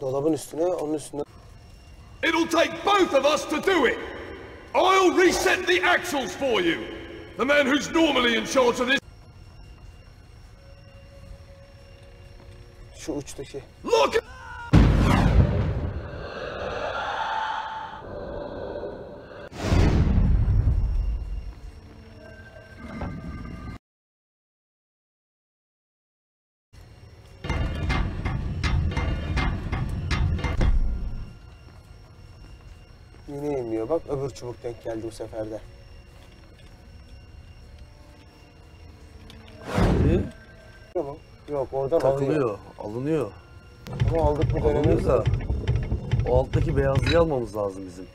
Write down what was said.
Dolabın üstüne, onun üstüne. It'll take both of us to do it. I'll reset the axles for you. The man who's normally in charge of this. Şu uçtaki. Look! Yine inmiyor. Bak öbür çubuk denk geldi bu sefer de. Hadi. Yok, yok oradan alıyor. Takılıyor. Alınıyor. Ama aldık dönemiyoruz da. O alttaki beyazlıyı almamız lazım bizim.